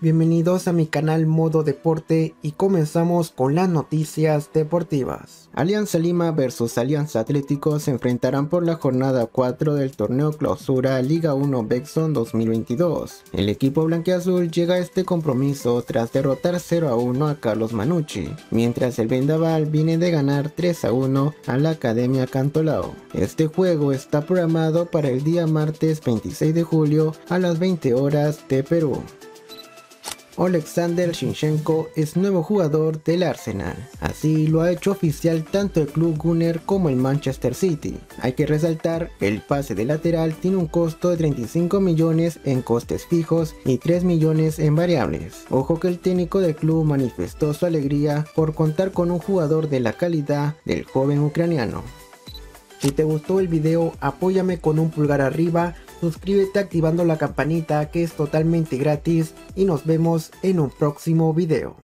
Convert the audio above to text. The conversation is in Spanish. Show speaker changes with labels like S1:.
S1: bienvenidos a mi canal Modo Deporte y comenzamos con las noticias deportivas. Alianza Lima vs Alianza Atlético se enfrentarán por la jornada 4 del torneo clausura Liga 1 Bexon 2022. El equipo blanqueazul llega a este compromiso tras derrotar 0 a 1 a Carlos Manucci, mientras el Vendaval viene de ganar 3 a 1 a la Academia Cantolao. Este juego está programado para el día martes 26 de julio a las 20 horas de Perú. Alexander Shinchenko es nuevo jugador del Arsenal. Así lo ha hecho oficial tanto el club Gunner como el Manchester City. Hay que resaltar, el pase de lateral tiene un costo de 35 millones en costes fijos y 3 millones en variables. Ojo que el técnico del club manifestó su alegría por contar con un jugador de la calidad del joven ucraniano. Si te gustó el video, apóyame con un pulgar arriba suscríbete activando la campanita que es totalmente gratis y nos vemos en un próximo video.